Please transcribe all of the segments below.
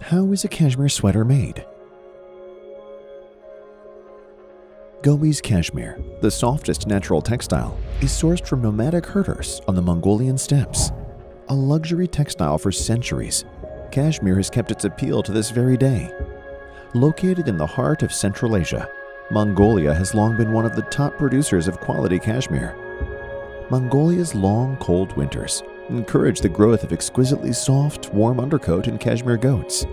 How is a cashmere sweater made? Gobi's cashmere, the softest natural textile, is sourced from nomadic herders on the Mongolian steppes. A luxury textile for centuries, cashmere has kept its appeal to this very day. Located in the heart of Central Asia, Mongolia has long been one of the top producers of quality cashmere. Mongolia's long, cold winters encourage the growth of exquisitely soft, warm undercoat in cashmere goats.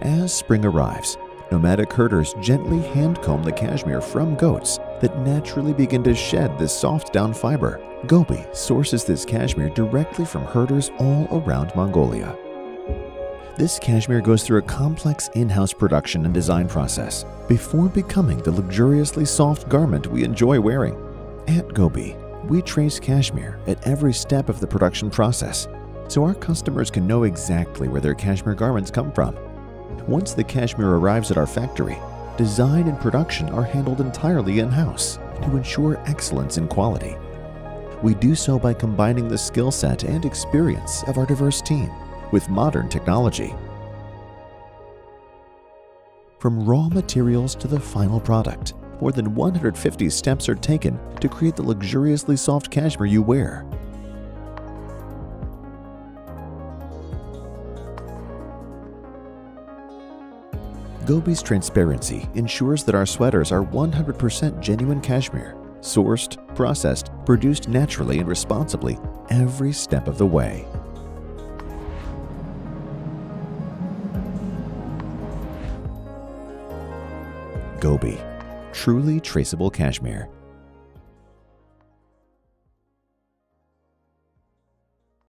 As spring arrives, nomadic herders gently handcomb the cashmere from goats that naturally begin to shed this soft down fiber. Gobi sources this cashmere directly from herders all around Mongolia. This cashmere goes through a complex in-house production and design process before becoming the luxuriously soft garment we enjoy wearing. At Gobi, we trace cashmere at every step of the production process so our customers can know exactly where their cashmere garments come from. Once the cashmere arrives at our factory, design and production are handled entirely in-house to ensure excellence in quality. We do so by combining the skill set and experience of our diverse team with modern technology. From raw materials to the final product, more than 150 steps are taken to create the luxuriously soft cashmere you wear. Gobi's transparency ensures that our sweaters are 100% genuine cashmere, sourced, processed, produced naturally and responsibly every step of the way. Gobi, truly traceable cashmere.